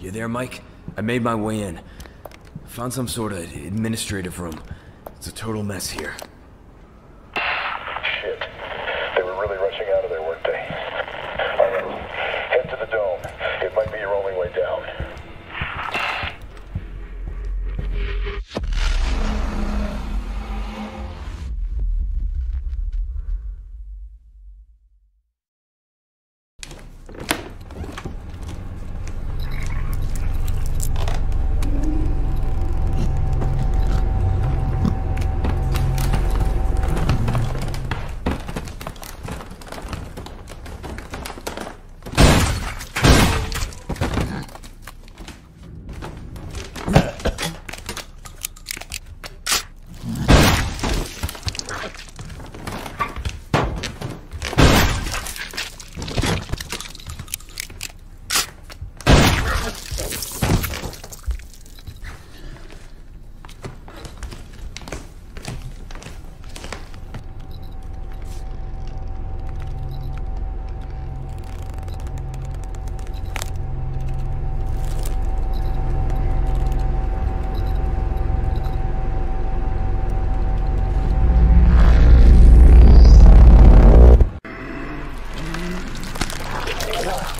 You there, Mike? I made my way in. Found some sort of administrative room. It's a total mess here. Shit. They were really rushing out of there, Lords.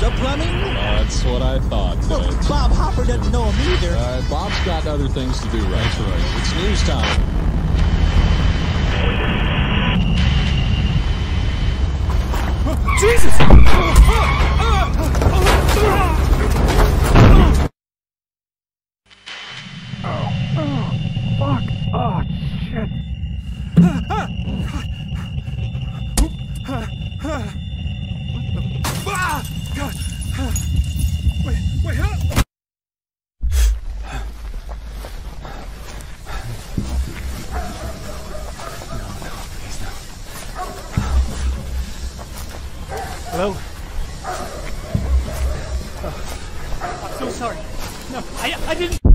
Ten Lords Plumbing? That's what I thought. Well, Dutch. Bob Hopper doesn't know him either. Uh, Bob's got other things to do right. That's right. It's news time. Hello? I'm so sorry. No, I, I didn't.